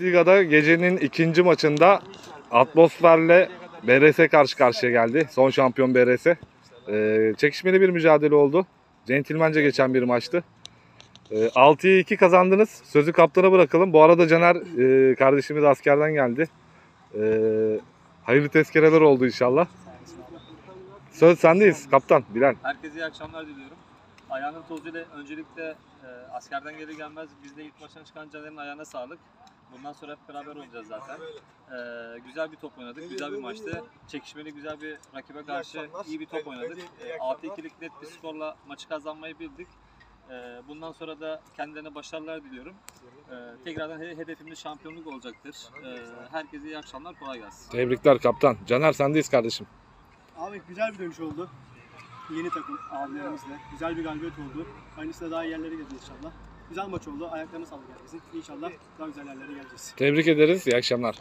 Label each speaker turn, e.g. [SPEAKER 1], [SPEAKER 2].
[SPEAKER 1] Liga'da gecenin ikinci maçında Atmosfer'le BRS karşı karşıya geldi. Son şampiyon BRS. Ee, çekişmeli bir mücadele oldu. Centilmence geçen bir maçtı. Ee, 6'ya 2 kazandınız. Sözü kaptana bırakalım. Bu arada Caner e, kardeşimiz askerden geldi. Ee, hayırlı tezkereler oldu inşallah. Söz sendeyiz kaptan Bilal.
[SPEAKER 2] Herkese iyi akşamlar diliyorum. Ayağının tozuyla öncelikle e, askerden geri gelmez biz de ilk maçtan çıkan Caner'in ayağına sağlık. Bundan sonra hep beraber oynayacağız zaten. E, güzel bir top oynadık, güzel bir maçtı. Çekişmeli güzel bir rakibe karşı iyi bir top oynadık. E, 6-2'lik net bir skorla maçı kazanmayı bildik. E, bundan sonra da kendilerine başarılar diliyorum. E, tekrardan he- hedefimiz şampiyonluk olacaktır. E, herkese iyi akşamlar, kolay gelsin.
[SPEAKER 1] Tebrikler kaptan. Caner sendeyiz kardeşim.
[SPEAKER 3] Abi güzel bir dönüş oldu. Yeni takım abilerimizle. Güzel bir galibiyet oldu. Aynısıyla daha iyi yerlere geleceğiz inşallah. Güzel maç oldu. Ayaklarına sağlık herkesin. İnşallah daha güzel yerlere geleceğiz.
[SPEAKER 1] Tebrik ederiz. İyi akşamlar.